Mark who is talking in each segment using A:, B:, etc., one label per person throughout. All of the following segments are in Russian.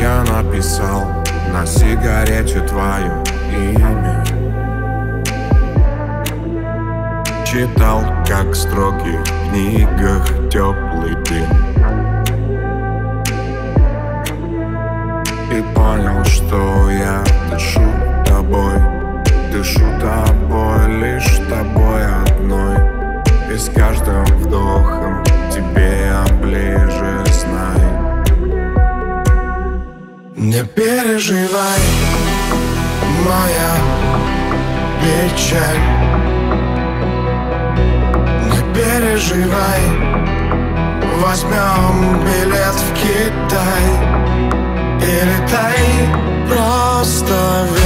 A: Я написал на сигарете твое имя. Читал, как строки в книгах теплый дым И понял, что я дышу тобой Дышу тобой, Не переживай, моя печаль. Не переживай, возьмем билет в Китай. И летай, просто верь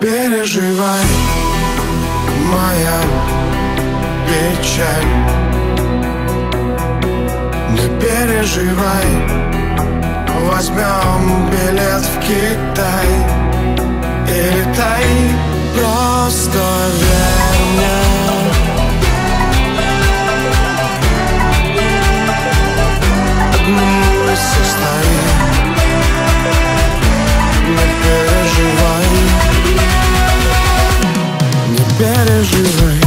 A: переживай, моя печаль. Не переживай, возьмем билет в Китай И летай, просто верь бережи рай